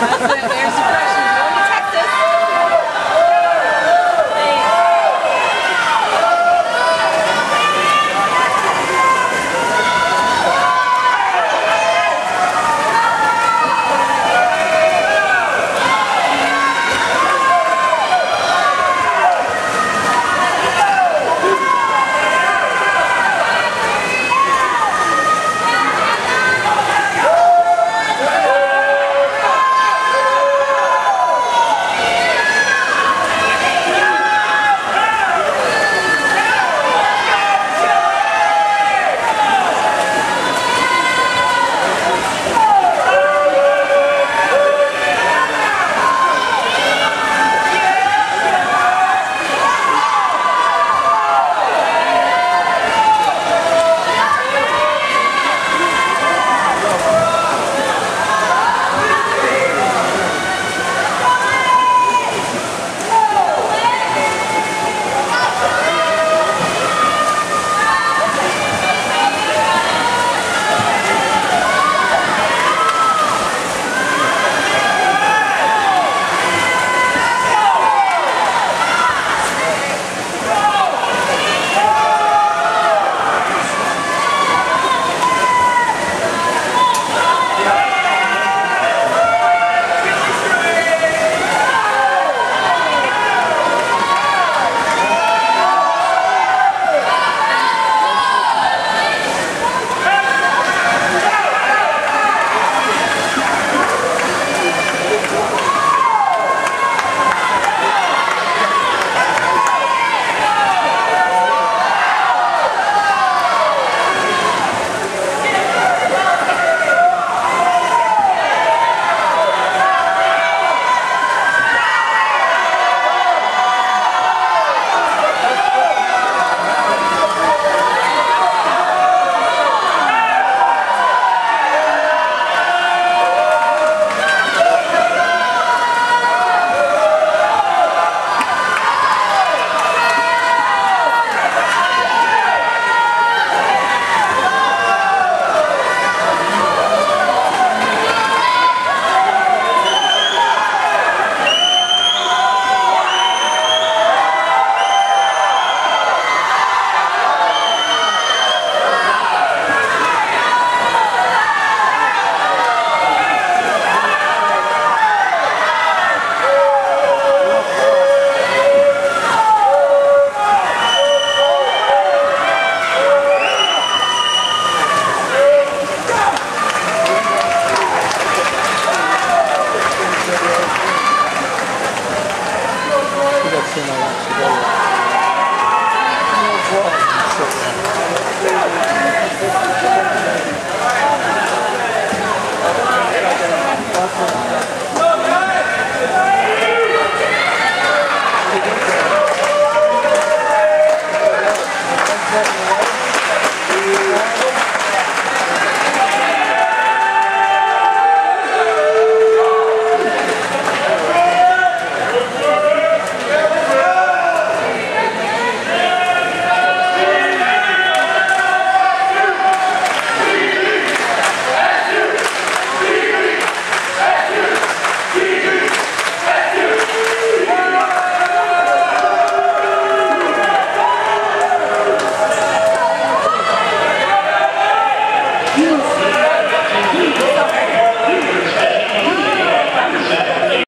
That's it. There's